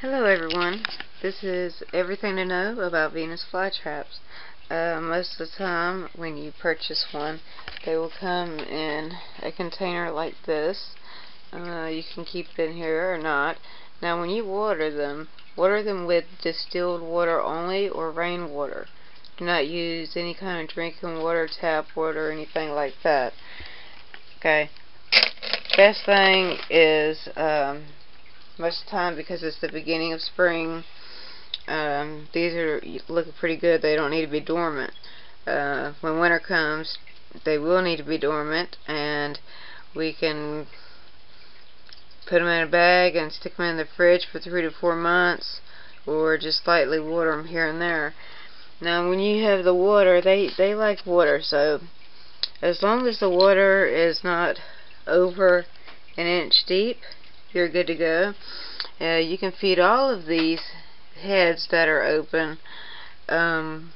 Hello everyone. This is everything to know about Venus flytraps. Uh, most of the time when you purchase one they will come in a container like this. Uh, you can keep it in here or not. Now when you water them, water them with distilled water only or rainwater. Do not use any kind of drinking water, tap water, or anything like that. Okay. Best thing is um, the time because it's the beginning of spring. Um, these are looking pretty good. They don't need to be dormant. Uh, when winter comes they will need to be dormant and we can put them in a bag and stick them in the fridge for three to four months or just lightly water them here and there. Now when you have the water they they like water so as long as the water is not over an inch deep you're good to go. Uh, you can feed all of these heads that are open um,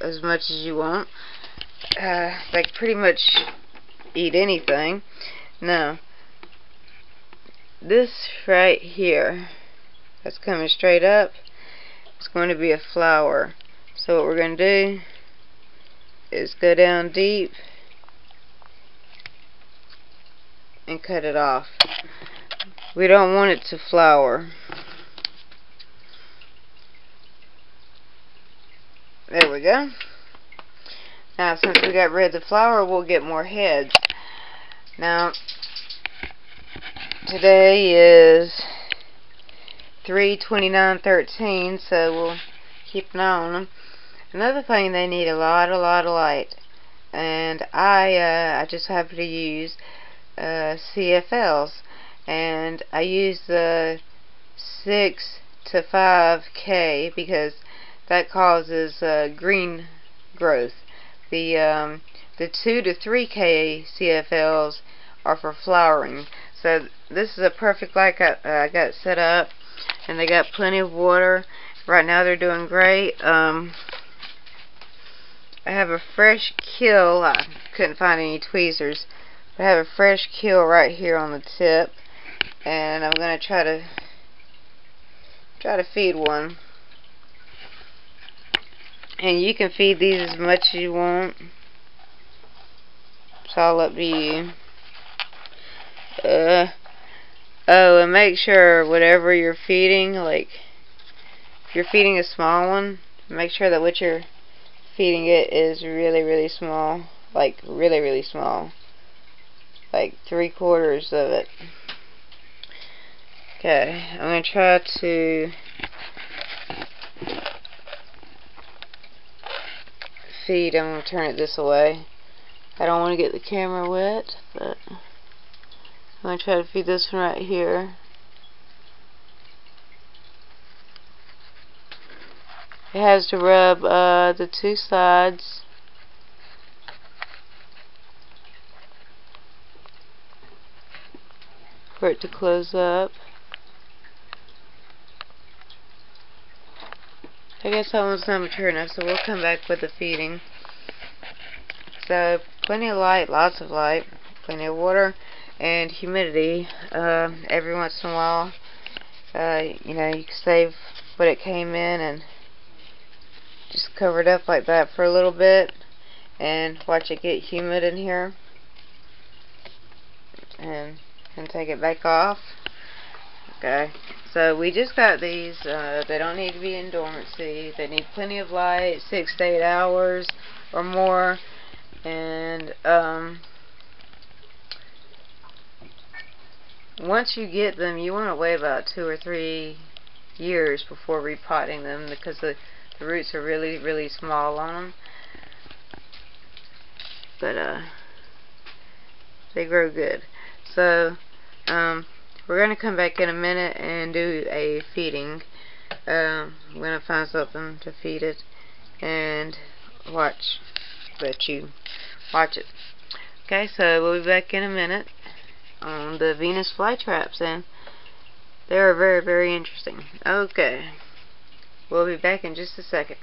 as much as you want. Uh, they pretty much eat anything. Now, this right here that's coming straight up is going to be a flower. So what we're going to do is go down deep and cut it off. We don't want it to flower. There we go. Now, since we got rid of the flower, we'll get more heads. Now, today is 329.13, so we'll keep an eye on them. Another thing, they need a lot, a lot of light. And I, uh, I just happen to use uh, CFLs and I use the 6 to 5K because that causes uh, green growth. The um, the 2 to 3K CFLs are for flowering. So this is a perfect light I got set up and they got plenty of water. Right now they're doing great. Um, I have a fresh kill. I couldn't find any tweezers. I have a fresh kill right here on the tip and I'm going to try to try to feed one. And you can feed these as much as you want. It's all up to you. Uh, oh and make sure whatever you're feeding like if you're feeding a small one make sure that what you're feeding it is really really small. Like really really small. Like three quarters of it Okay, I'm going to try to feed. I'm going to turn it this way. I don't want to get the camera wet, but I'm going to try to feed this one right here. It has to rub uh, the two sides for it to close up. I guess that one's not mature enough, so we'll come back with the feeding. So, plenty of light, lots of light, plenty of water, and humidity. Uh, every once in a while, uh, you know, you can save what it came in and just cover it up like that for a little bit and watch it get humid in here and and take it back off okay so we just got these. Uh, they don't need to be in dormancy. They need plenty of light, six to eight hours or more. And um, once you get them, you want to wait about two or three years before repotting them because the, the roots are really, really small on them. But uh, they grow good. So um, we're going to come back in a minute and do a feeding. Um, I'm going to find something to feed it and watch let you watch it. Okay, so we'll be back in a minute on the Venus flytraps and they are very, very interesting. Okay, we'll be back in just a second.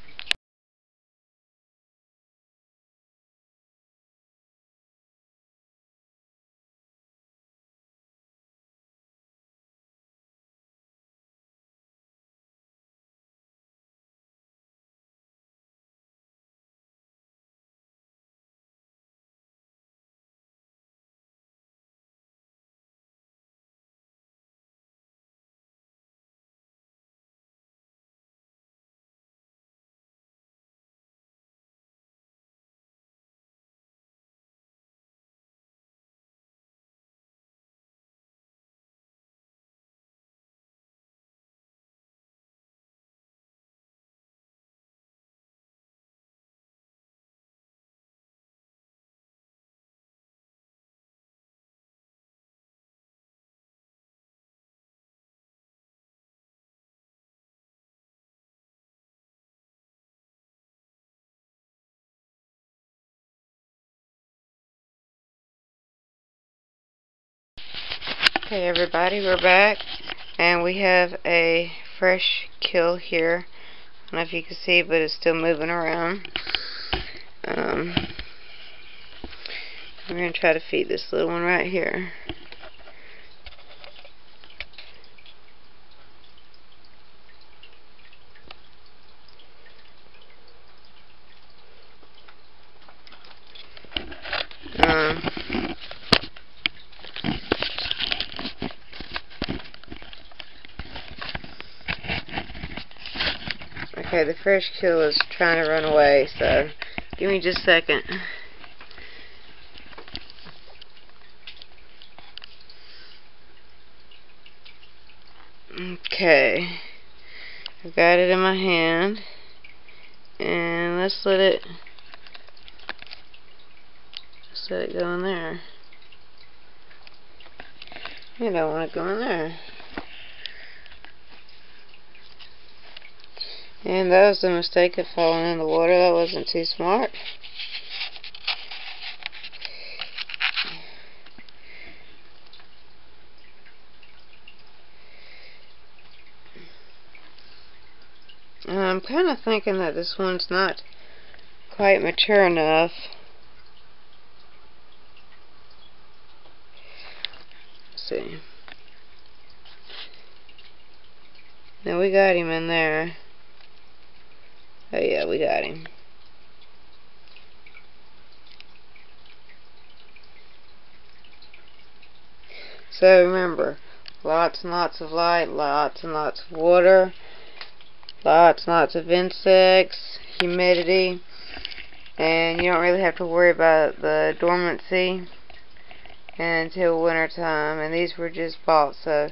Okay everybody, we're back and we have a fresh kill here. I don't know if you can see but it's still moving around. Um, we're going to try to feed this little one right here. Okay, the first kill is trying to run away, so give me just a second. Okay, I've got it in my hand, and let's let it, let's let it go in there. You don't want to go in there. And that was the mistake of falling in the water. That wasn't too smart. I'm kind of thinking that this one's not quite mature enough. Let's see. Now we got him in there. Oh yeah, we got him. So remember, lots and lots of light, lots and lots of water, lots and lots of insects, humidity, and you don't really have to worry about the dormancy until winter time. And these were just bought, so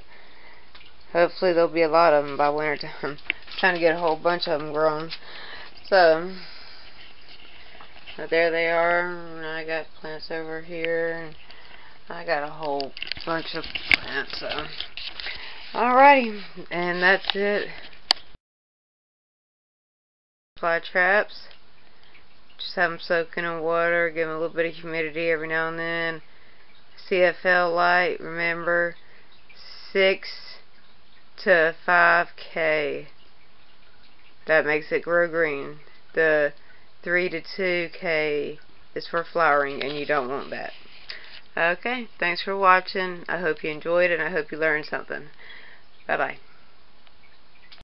hopefully there'll be a lot of them by winter time. trying to get a whole bunch of them grown. So, there they are. I got plants over here. I got a whole bunch of plants. So, alrighty, and that's it. Fly traps. Just have them soaking in water. Give them a little bit of humidity every now and then. CFL light. Remember, six to 5K that makes it grow green. The 3 to 2K is for flowering and you don't want that. Okay, thanks for watching. I hope you enjoyed and I hope you learned something. Bye-bye.